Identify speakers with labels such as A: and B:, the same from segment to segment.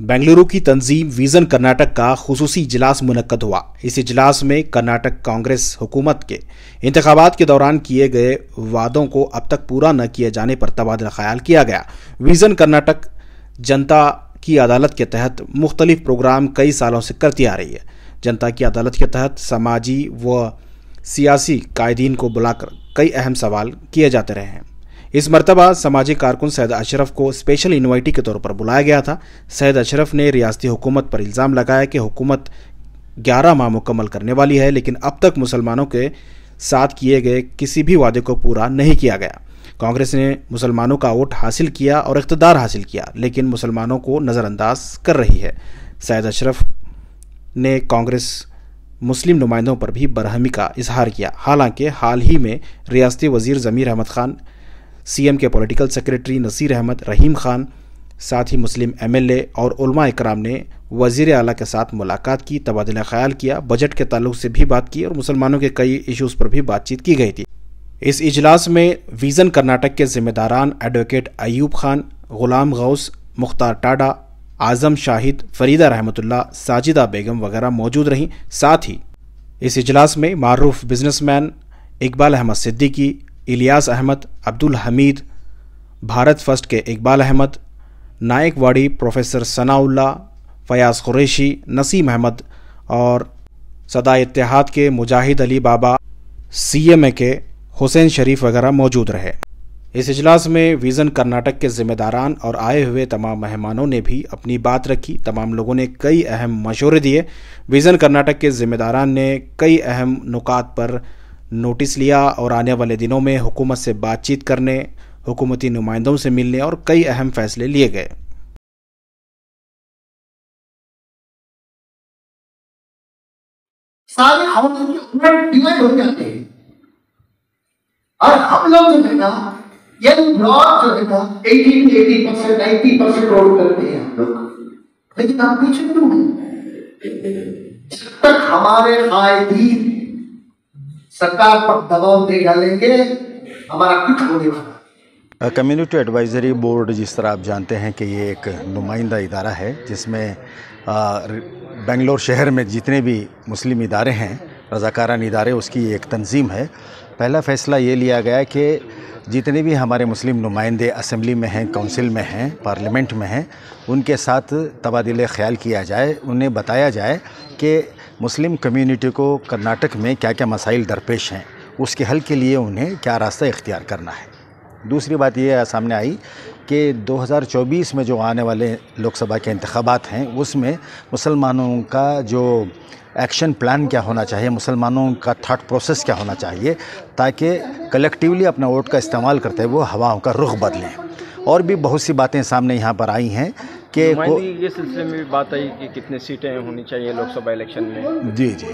A: बेंगलुरु की तंजीम विजन कर्नाटक का खसूसी इजलास मुनद हुआ। इस इजलास में कर्नाटक कांग्रेस हुकूमत के इंतबात के दौरान किए गए वादों को अब तक पूरा न किए जाने पर तबादला ख्याल किया गया। विजन कर्नाटक जनता की अदालत के तहत मुख्तलिफ़ प्रोग्राम कई सालों से करती आ रही है। जनता की अदालत के तहत समाजी व सियासी कायदीन को बुलाकर कई अहम सवाल किए जाते रहे हैं। इस मरतबा समाजी कारकुन सैद अशरफ को स्पेशल इन्वाइटी के तौर पर बुलाया गया था। सैद अशरफ ने रियासती हुकूमत पर इल्ज़ाम लगाया कि हुकूमत ग्यारह माह मुकम्मल करने वाली है, लेकिन अब तक मुसलमानों के साथ किए गए किसी भी वादे को पूरा नहीं किया गया। कांग्रेस ने मुसलमानों का वोट हासिल किया और इकतदार हासिल किया, लेकिन मुसलमानों को नज़रअंदाज कर रही है। सैद अशरफ ने कांग्रेस मुस्लिम नुमाइंदों पर भी बरहमी का इजहार किया। हालाँकि हाल ही में रियासती वज़ीर ज़मीर अहमद खान सीएम के पॉलिटिकल सेक्रेटरी नसीर अहमद रहीम खान, साथ ही मुस्लिम एमएलए और उलमा इकराम ने वज़ीर अला के साथ मुलाकात की, तबादला ख्याल किया, बजट के ताल्लुक से भी बात की और मुसलमानों के कई इश्यूज़ पर भी बातचीत की गई थी। इस इजलास में विज़न कर्नाटक के जिम्मेदारान एडवोकेट अयूब खान, गुलाम गौस, मुख्तार टाडा, आज़म शाहिद, फरीदा रहमतुल्ला साजिदा बेगम वगैरह मौजूद रहीं। साथ ही इस इजलास में मारूफ बिजनेसमैन इकबाल अहमद सिद्दीकी इलियास अहमद, अब्दुल हमीद, भारत फ़र्स्ट के इकबाल अहमद, नायक वाड़ी प्रोफेसर सनाउल्ला फयाज कुरैशी, नसीम अहमद और सदा इतिहाद के मुजाहिद अली बाबा सी एम ए के हुसैन शरीफ वगैरह मौजूद रहे। इस इजलास में विज़न कर्नाटक के ज़िम्मेदारान और आए हुए तमाम मेहमानों ने भी अपनी बात रखी। तमाम लोगों ने कई अहम मशवरे दिए। विज़न कर्नाटक के ज़िम्मेदारान ने कई अहम नुकात पर नोटिस लिया और आने वाले दिनों में हुकूमत से बातचीत करने, हुकूमती नुमाइंदों से मिलने और कई अहम फैसले लिए गए।
B: सारे हम और हम लोग जो है ना, ये ब्लॉक जो है ना eighty eighty percent ninety percent road करते हैं हम लोग। लेकिन हम पीछे क्यों जब तक हमारे पर दबाव दे डालेंगे, हमारा कुछ होने वाला
C: कम्युनिटी एडवाइज़री बोर्ड जिस तरह आप जानते हैं कि ये एक नुमाइंदा इदारा है, जिसमें बेंगलोर शहर में जितने भी मुस्लिम इदारे हैं, रजाकारान इदारे, उसकी एक तंजीम है। पहला फ़ैसला ये लिया गया कि जितने भी हमारे मुस्लिम नुमाइंदे असम्बली में हैं, काउंसिल में हैं, पार्लियामेंट में हैं, उनके साथ तबादले ख्याल किया जाए, उन्हें बताया जाए कि मुस्लिम कम्युनिटी को कर्नाटक में क्या क्या मसाइल दरपेश हैं, उसके हल के लिए उन्हें क्या रास्ता इख्तियार करना है? दूसरी बात ये सामने आई कि 2024 में जो आने वाले लोकसभा के इंतबात हैं, उसमें मुसलमानों का जो एक्शन प्लान क्या होना चाहिए, मुसलमानों का थाट प्रोसेस क्या होना चाहिए, ताकि कलेक्टिवली अपना वोट का इस्तेमाल करते हुए हवाओं का रुख बदलें। और भी बहुत सी बातें सामने यहाँ पर आई हैं
D: कि ये सिलसिले में भी बात आई कि कितने सीटें होनी चाहिए लोकसभा इलेक्शन में।
C: जी जी।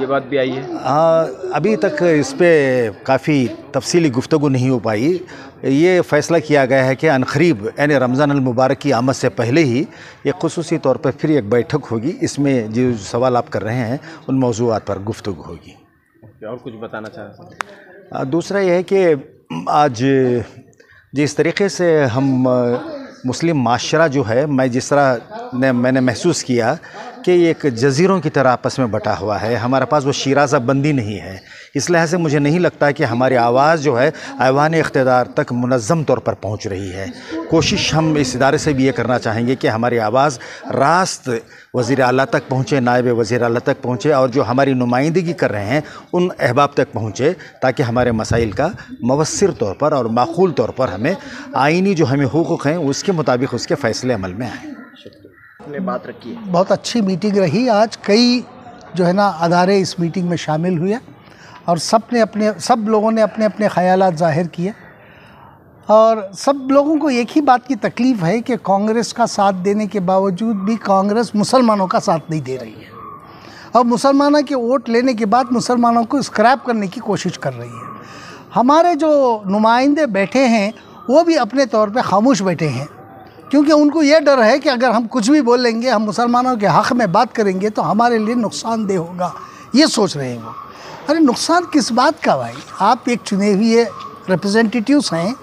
D: ये बात भी आई है।
C: हाँ अभी तक इस पर काफ़ी तफसीली गुफ्तु नहीं हो पाई। ये फ़ैसला किया गया है कि अनखरीब यानी रमज़ान मुबारक की आमद से पहले ही एक खसूसी तौर पर फिर एक बैठक होगी। इसमें जो सवाल आप कर रहे हैं उन मौजूद पर गुफ्तु होगी।
D: और कुछ बताना चाह?
C: रहे दूसरा यह है कि आज जिस तरीके से हम मुस्लिम माशरा जो है, मैं जिस तरह ने, मैंने महसूस किया कि एक जजीरों की तरह आपस में बटा हुआ है। हमारे पास वो शराजा बंदी नहीं है। इस लिहाज से मुझे नहीं लगता कि हमारी आवाज़ जो है ऐवान इकतदार तक मनज़म तौर पर पहुँच रही है। कोशिश हम इस इदारे से भी ये करना चाहेंगे कि हमारी आवाज़ रास्त वज़ी अला तक पहुँचे नायब वज़ी अला तक पहुँचे और जो हमारी नुमाइंदगी कर रहे हैं उन अहबाब तक पहुँचे ताकि हमारे मसाइल का मवसर तौर पर और माखूल तौर पर हमें आइनी जो हमें हकूक़ हैं उसके मुताबिक उसके फ़ैसले अमल में आएँ।
D: ने बात रखी है।
E: बहुत अच्छी मीटिंग रही। आज कई जो है ना अदारे इस मीटिंग में शामिल हुए और सबने अपने, सब लोगों ने अपने अपने ख्याल ज़ाहिर किए। और सब लोगों को एक ही बात की तकलीफ़ है कि कांग्रेस का साथ देने के बावजूद भी कांग्रेस मुसलमानों का साथ नहीं दे रही है। और मुसलमानों के वोट लेने के बाद मुसलमानों को स्क्रैप करने की कोशिश कर रही है। हमारे जो नुमाइंदे बैठे हैं, वो भी अपने तौर पे खामोश बैठे हैं। क्योंकि उनको ये डर है कि अगर हम कुछ भी बोलेंगे, हम मुसलमानों के हक़ में बात करेंगे तो हमारे लिए नुकसानदेह होगा। ये सोच रहे हैं वो। अरे नुकसान किस बात का भाई? आप एक चुने हुए रिप्रेजेंटेटिव्स हैं,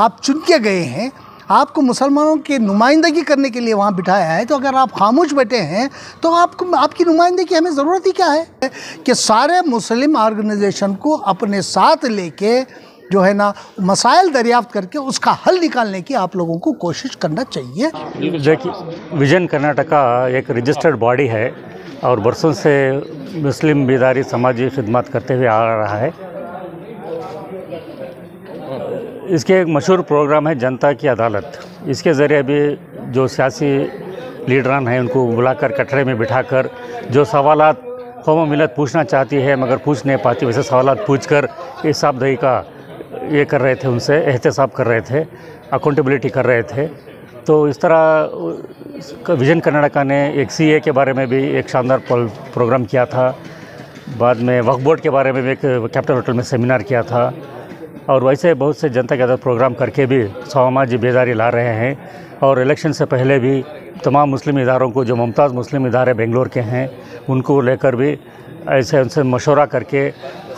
E: आप चुन के गए हैं, आपको मुसलमानों की नुमाइंदगी करने के लिए वहाँ बिठाया है तो अगर आप खामोश बैठे हैं तो आपको, आपकी नुमाइंदगी हमें ज़रूरत ही क्या है? कि सारे मुस्लिम ऑर्गेनाइजेशन को अपने साथ लेके जो है ना, मसाइल दरियाफ्त करके उसका हल निकालने की आप लोगों को कोशिश करना चाहिए।
F: देखिए, विजन कर्नाटका एक रजिस्टर्ड बॉडी है। और बरसों से मुस्लिम बेदारी समाजी खिदमत करते हुए आ रहा है। इसके एक मशहूर प्रोग्राम है जनता की अदालत। इसके ज़रिए भी जो सियासी लीडरान हैं, उनको बुलाकर कटरे में बिठाकर जो सवाल कौम मिलत पूछना चाहती है, मगर पूछ नहीं पाती, वैसे सवाल पूछ कर हिसाब दही का ये कर रहे थे, उनसे एहतसाब कर रहे थे अकाउंटेबिलिटी कर रहे थे। तो इस तरह विजन कर्नाटका ने एक सीए के बारे में भी एक शानदार प्रोग्राम किया था। बाद में वक्फ बोर्ड के बारे में भी एक कैपिटल होटल में सेमिनार किया था। और वैसे बहुत से जनता के अंदर प्रोग्राम करके भी समाजी बेदारी ला रहे हैं। और इलेक्शन से पहले भी तमाम मुस्लिम इदारों को, जो मुमताज़ मुस्लिम इदारे बेंगलोर के हैं, उनको लेकर भी ऐसे उनसे मशवरा करके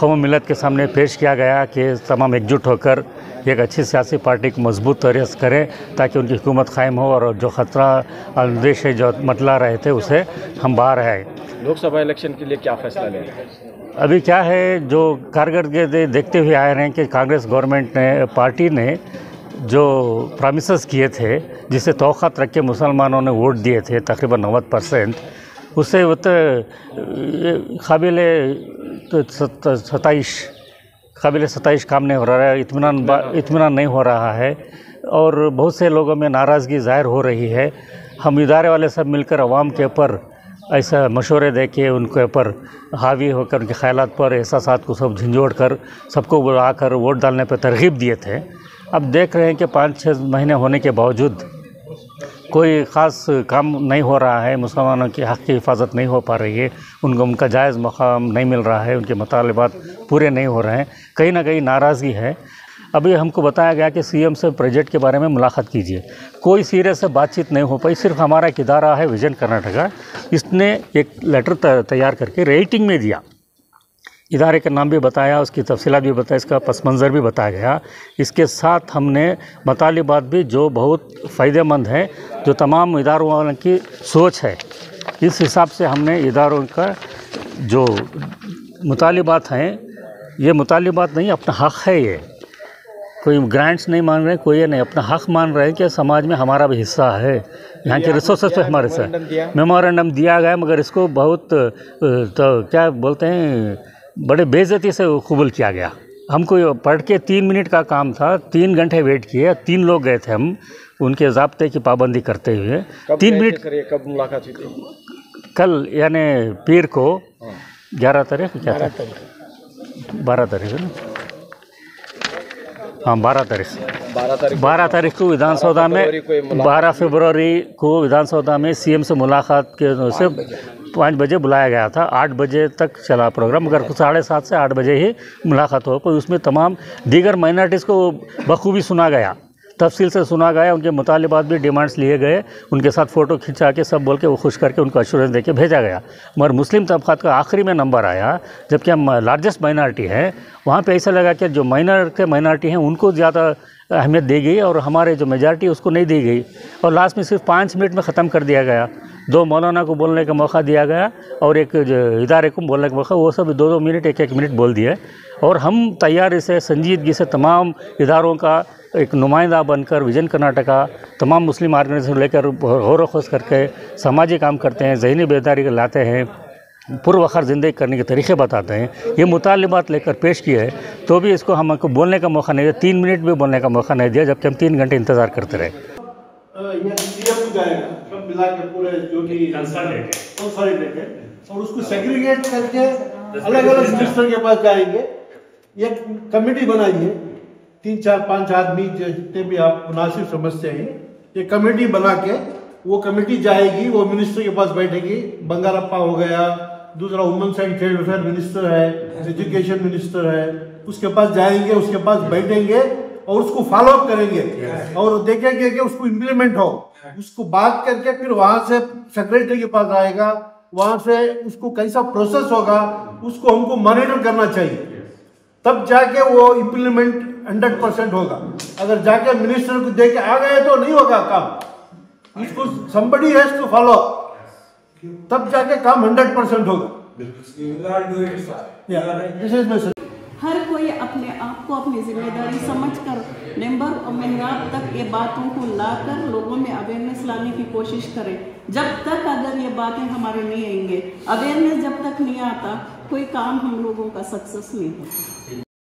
F: कौम मिलत के सामने पेश किया गया कि तमाम एकजुट होकर एक अच्छी सियासी पार्टी को मज़बूत तरह करें ताकि उनकी हुकूमत कायम हो और जो ख़तरा देश है जो मतला रहे थे उसे हम बाहर आए
D: लोकसभा इलेक्शन के लिए क्या फैसला लें?
F: अभी क्या है जो कारगर देखते हुए आए रहे हैं कि कांग्रेस गवर्नमेंट ने पार्टी ने जो प्रामिस किए थे जिसे तोक़ात रख के मुसलमानों ने वोट दिए थे तकरीबन नवद परसेंट उससे तो काबिल सताइश काबिल सताइश काम नहीं हो रहा है इतमान इतमान नहीं हो रहा है। और बहुत से लोगों में नाराज़गी ज़ाहिर हो रही है। हम इदारे वाले सब मिलकर आवाम के ऊपर ऐसा मशवरे दे के उनके ऊपर हावी होकर, उनके ख्याल पर एहसास को सब झंझोड़ कर, सबको बुलाकर वोट डालने पर तरगीब दिए थे। अब देख रहे हैं कि पाँच छः महीने होने के बावजूद कोई ख़ास काम नहीं हो रहा है, मुसलमानों के हक़ की हिफाजत नहीं हो पा रही है, उनको उनका जायज़ मकाम नहीं मिल रहा है, उनके मुतालबात पूरे नहीं हो रहे हैं, कहीं ना कहीं नाराज़गी है। अभी हमको बताया गया कि सीएम से प्रोजेक्ट के बारे में मुलाकात कीजिए। कोई सीरियस से बातचीत नहीं हो पाई, सिर्फ़ हमारा एक इदारा है, विजन कर्नाटका, इसने एक लेटर तैयार करके रेटिंग में दिया। इदारे का नाम भी बताया उसकी तफसीत भी बताया इसका पस मंज़र भी बताया गया। इसके साथ हमने मतालबात भी जो बहुत फ़ायदेमंद हैं जो तमाम इदारों वालों की सोच है इस हिसाब से हमने इदारों का जो मुतालबात हैं ये मुतालबात नहीं अपना हक़ है ये। कोई ग्रांट्स नहीं मान रहे कोई ये नहीं अपना हक़ मान रहे हैं कि समाज में हमारा भी हिस्सा है। यहाँ के रिसोर्स पे हमारे हिस्सा मेमोरेंडम दिया। गया मगर इसको बहुत तो क्या बोलते हैं बड़े बेज़ती से कबूल किया गया। हमको पढ़ के तीन मिनट का काम था तीन घंटे वेट किए तीन लोग गए थे हम उनके जबते की पाबंदी करते हुए। तीन मिनट
D: कब मुलाकात हुई थी?
F: कल यानी पीर को हाँ। ग्यारह तारीख क्या था? बारह तारीख। है ना? हाँ बारह तारीख।
D: बारह तारीख।
F: बारह तारीख को विधानसभा में बारह फरवरी को विधानसभा में सीएम से मुलाकात के से पाँच बजे बुलाया गया था। आठ बजे तक चला प्रोग्राम, मगर साढ़े सात से आठ बजे ही मुलाकात हो कोई उसमें तमाम दीगर माइनॉरिटीज़ को बखूबी सुना गया। तफसील से सुना गया, उनके मुतालबात भी डिमांड्स लिए गए। उनके साथ फ़ोटो खिंचा के सब बोल के वो खुश करके उनको अश्योरेंस दे के भेजा गया। मगर मुस्लिम तबक़ात का आखिरी में नंबर आया, जबकि हम लार्जेस्ट माइनॉरिटी है, वहाँ पे ऐसा लगा कि जो माइनर के माइनॉरिटी हैं, उनको ज़्यादा अहमियत दी गई और हमारे जो मेजॉरिटी उसको नहीं दी गई। और लास्ट में सिर्फ़ पाँच मिनट में ख़त्म कर दिया गया। दो मौलाना को बोलने का मौका दिया गया और एक इदारे को बोलने का मौका, वो सब दो दो मिनट एक एक मिनट बोल दिए। और हम तैयारी से संजीदगी से तमाम इदारों का एक नुमाइंदा बनकर, विजन कर्नाटका तमाम मुस्लिम ऑर्गेनाइजेशन लेकर गौर खोज करके समाजी काम करते हैं, जहनी बेदारी लाते हैं पूर्व वखर ज़िंदगी करने के तरीके बताते हैं। ये मुतालबात लेकर पेश किए है तो भी इसको हमको बोलने का मौका नहीं दिया, तीन मिनट भी बोलने का मौका नहीं दिया, जबकि हम तीन घंटे इंतज़ार करते रहे।
G: मिला के पूरे जो भी कंसोलिडेट और उसको सेग्रीगेट करके अलग अलग मिनिस्टर के पास जाएँगे। एक कमेटी बनाइए तीन चार पाँच आदमी जितने भी आप मुनासिब समझते हैं ये कमेटी बना के वो कमेटी जाएगी वो मिनिस्टर के पास बैठेगी। बंगारप्पा हो गया दूसरा women's and child welfare minister है एजुकेशन मिनिस्टर है। उसके पास जाएँगे उसके पास बैठेंगे और उसको फॉलो अप करेंगे। और देखेंगे कि उसको इम्प्लीमेंट हो। उसको बात करके फिर वहाँ से सेक्रेटरी के पास आएगा वहाँ से उसको कैसा प्रोसेस होगा उसको हमको मॉनिटर करना चाहिए। तब जाके वो इम्प्लीमेंट हंड्रेड परसेंट होगा। अगर जाके मिनिस्टर को दे के आ गए तो नहीं होगा काम। इसको somebody has to follow तब जाके काम हंड्रेड परसेंट होगा। Yeah, this is my
H: हर कोई अपने आप को अपनी ज़िम्मेदारी समझकर मेंबर और मेहराब तक ये बातों को लाकर लोगों में अवेयरनेस लाने की कोशिश करें। जब तक अगर ये बातें हमारे नहीं आएँगे अवेयरनेस जब तक नहीं आता, कोई काम हम लोगों का सक्सेस नहीं होता।